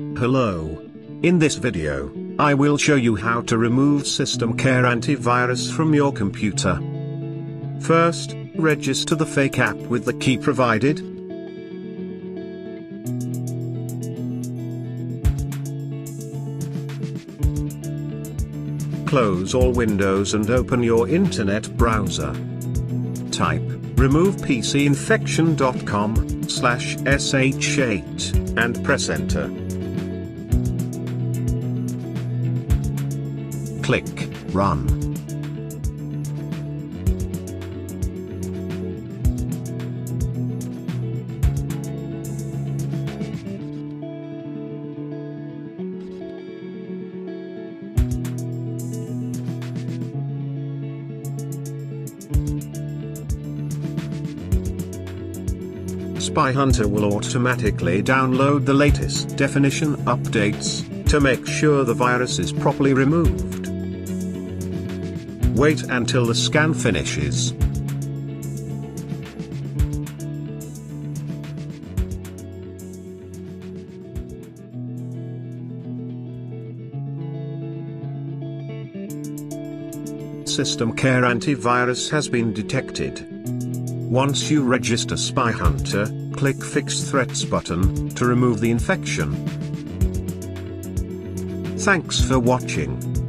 Hello. In this video, I will show you how to remove System Care antivirus from your computer. First, register the fake app with the key provided. Close all windows and open your internet browser. Type removepcinfection.com slash sh8 and press enter. Click Run. SpyHunter will automatically download the latest definition updates to make sure the virus is properly removed. Wait until the scan finishes. System Care antivirus has been detected. Once you register SpyHunter, click Fix Threats button to remove the infection. Thanks for watching.